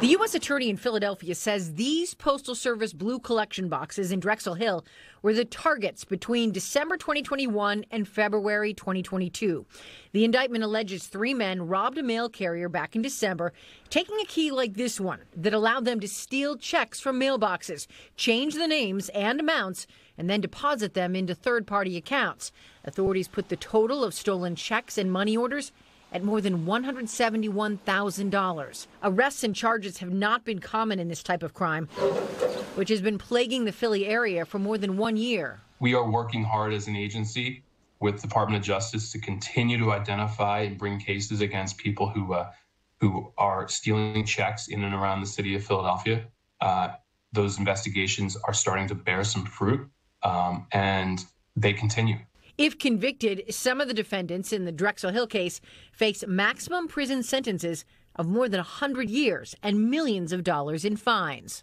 The U.S. Attorney in Philadelphia says these Postal Service blue collection boxes in Drexel Hill were the targets between December 2021 and February 2022. The indictment alleges three men robbed a mail carrier back in December, taking a key like this one that allowed them to steal checks from mailboxes, change the names and amounts, and then deposit them into third party accounts. Authorities put the total of stolen checks and money orders at more than $171,000. Arrests and charges have not been common in this type of crime, which has been plaguing the Philly area for more than one year. We are working hard as an agency with Department of Justice to continue to identify and bring cases against people who uh, who are stealing checks in and around the city of Philadelphia. Uh, those investigations are starting to bear some fruit, um, and they continue. If convicted, some of the defendants in the Drexel Hill case face maximum prison sentences of more than 100 years and millions of dollars in fines.